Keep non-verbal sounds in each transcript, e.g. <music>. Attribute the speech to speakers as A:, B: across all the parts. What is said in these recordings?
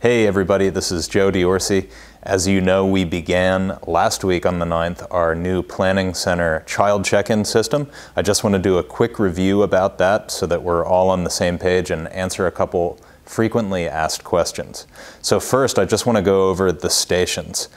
A: Hey everybody, this is Joe Diorsi. As you know, we began last week on the 9th our new Planning Center child check-in system. I just want to do a quick review about that so that we're all on the same page and answer a couple frequently asked questions. So first, I just want to go over the stations.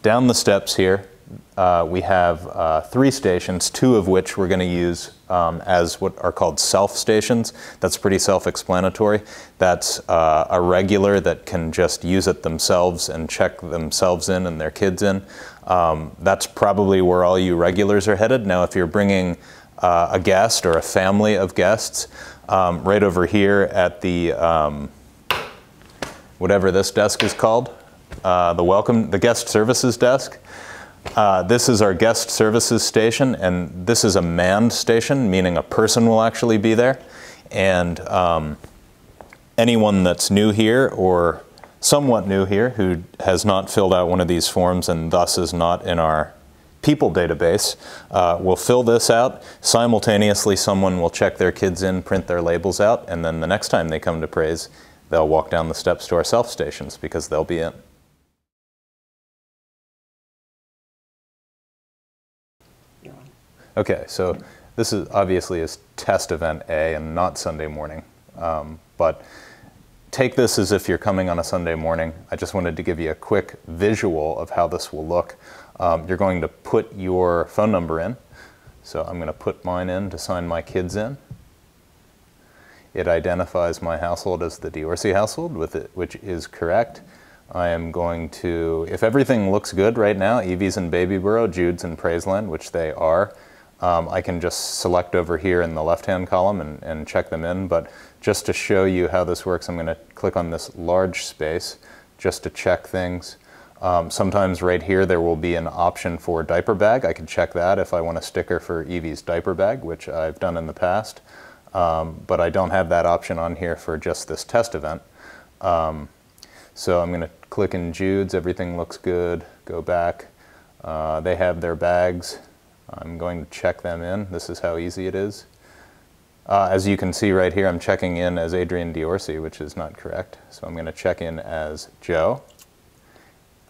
A: Down the steps here, uh, we have uh, three stations, two of which we're going to use um, as what are called self stations. That's pretty self explanatory. That's uh, a regular that can just use it themselves and check themselves in and their kids in. Um, that's probably where all you regulars are headed. Now, if you're bringing uh, a guest or a family of guests, um, right over here at the um, whatever this desk is called, uh, the welcome, the guest services desk. Uh, this is our guest services station, and this is a manned station, meaning a person will actually be there. And um, anyone that's new here or somewhat new here who has not filled out one of these forms and thus is not in our people database uh, will fill this out. Simultaneously, someone will check their kids in, print their labels out, and then the next time they come to Praise, they'll walk down the steps to our self stations because they'll be in. Okay, so this is obviously is test event A and not Sunday morning, um, but take this as if you're coming on a Sunday morning. I just wanted to give you a quick visual of how this will look. Um, you're going to put your phone number in. So I'm going to put mine in to sign my kids in. It identifies my household as the Diorsi household, with it, which is correct. I am going to, if everything looks good right now, Evie's in Babyboro, Jude's in Praiseland, which they are, um, I can just select over here in the left-hand column and, and check them in. But just to show you how this works, I'm going to click on this large space just to check things. Um, sometimes right here there will be an option for diaper bag. I can check that if I want a sticker for Evie's diaper bag, which I've done in the past. Um, but I don't have that option on here for just this test event. Um, so I'm going to click in Jude's. Everything looks good. Go back. Uh, they have their bags. I'm going to check them in. This is how easy it is. Uh, as you can see right here, I'm checking in as Adrian Diorsi, which is not correct. So I'm going to check in as Joe,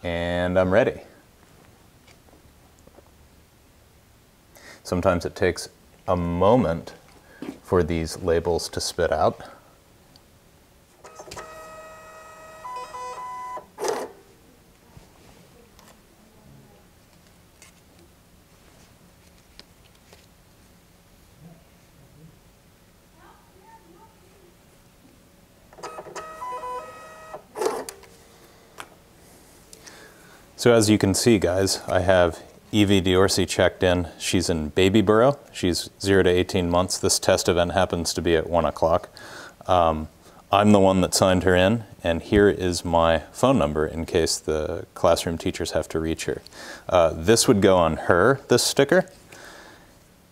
A: and I'm ready. Sometimes it takes a moment for these labels to spit out. So as you can see, guys, I have Evie Diorsi checked in. She's in Babyboro. She's 0 to 18 months. This test event happens to be at 1 o'clock. Um, I'm the one that signed her in, and here is my phone number in case the classroom teachers have to reach her. Uh, this would go on her, this sticker.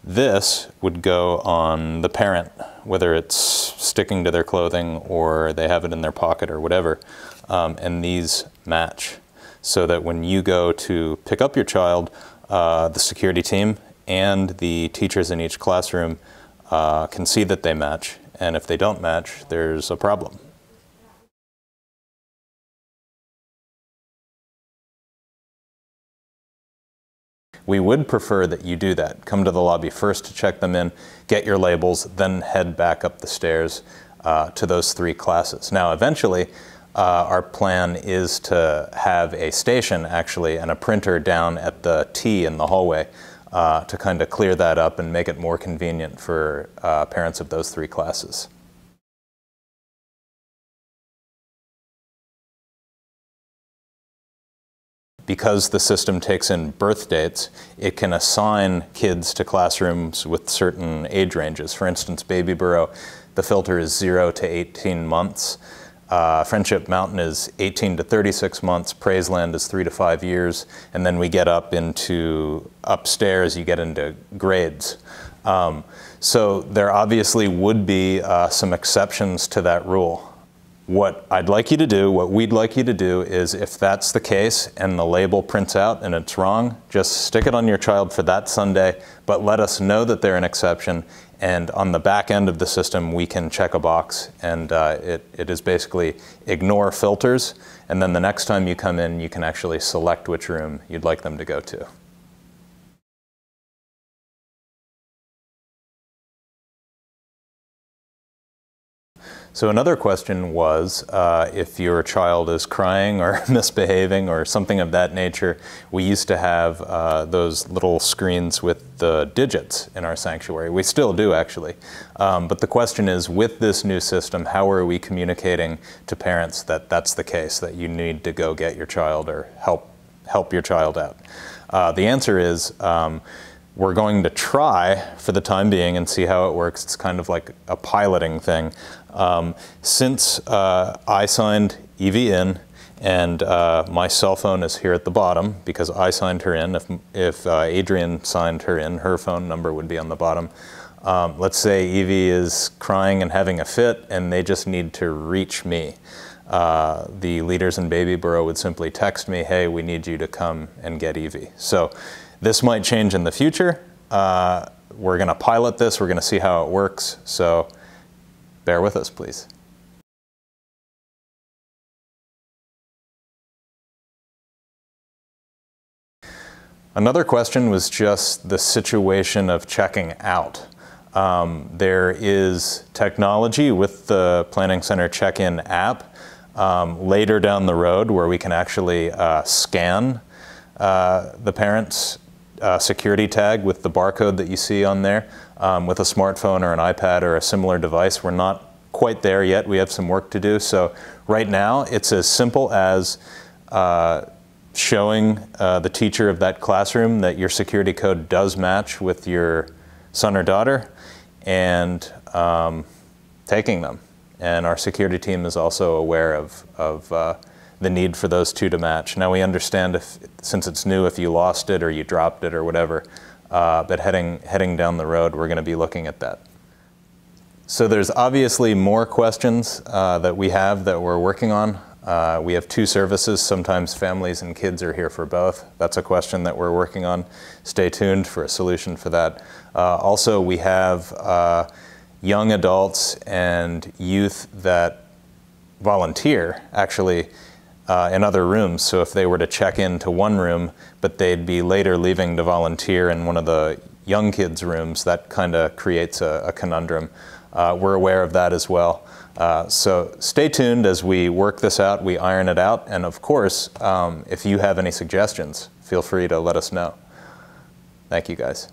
A: This would go on the parent, whether it's sticking to their clothing or they have it in their pocket or whatever, um, and these match so that when you go to pick up your child, uh, the security team and the teachers in each classroom uh, can see that they match. And if they don't match, there's a problem. We would prefer that you do that. Come to the lobby first to check them in, get your labels, then head back up the stairs uh, to those three classes. Now, eventually, uh, our plan is to have a station actually and a printer down at the T in the hallway uh, to kind of clear that up and make it more convenient for uh, parents of those three classes. Because the system takes in birth dates, it can assign kids to classrooms with certain age ranges. For instance, Babyboro, the filter is 0 to 18 months. Uh, Friendship Mountain is 18 to 36 months, Praiseland is three to five years, and then we get up into upstairs, you get into grades. Um, so there obviously would be uh, some exceptions to that rule. What I'd like you to do, what we'd like you to do is if that's the case and the label prints out and it's wrong, just stick it on your child for that Sunday, but let us know that they're an exception And on the back end of the system, we can check a box, and uh, it, it is basically ignore filters. And then the next time you come in, you can actually select which room you'd like them to go to. So another question was uh, if your child is crying or <laughs> misbehaving or something of that nature, we used to have uh, those little screens with the digits in our sanctuary. We still do actually. Um, but the question is, with this new system, how are we communicating to parents that that's the case, that you need to go get your child or help, help your child out? Uh, the answer is, um, we're going to try for the time being and see how it works. It's kind of like a piloting thing. Um, since uh, I signed Evie in and uh, my cell phone is here at the bottom because I signed her in, if, if uh, Adrian signed her in, her phone number would be on the bottom. Um, let's say Evie is crying and having a fit and they just need to reach me. Uh, the leaders in Babyboro would simply text me, hey, we need you to come and get Evie. So this might change in the future. Uh, we're going to pilot this. We're going to see how it works. So bear with us, please. Another question was just the situation of checking out. Um, there is technology with the Planning Center check-in app um, later down the road where we can actually uh, scan uh, the parents uh, security tag with the barcode that you see on there um, with a smartphone or an iPad or a similar device. We're not quite there yet. We have some work to do. So right now, it's as simple as uh, showing uh, the teacher of that classroom that your security code does match with your son or daughter and um, taking them. And our security team is also aware of, of uh, the need for those two to match. Now we understand if, since it's new, if you lost it or you dropped it or whatever, uh, but heading, heading down the road, we're going to be looking at that. So there's obviously more questions uh, that we have that we're working on. Uh, we have two services. Sometimes families and kids are here for both. That's a question that we're working on. Stay tuned for a solution for that. Uh, also, we have uh, young adults and youth that volunteer actually uh, in other rooms. So if they were to check into one room, but they'd be later leaving to volunteer in one of the young kids' rooms, that kind of creates a, a conundrum. Uh, we're aware of that as well. Uh, so stay tuned as we work this out, we iron it out, and of course, um, if you have any suggestions, feel free to let us know. Thank you guys.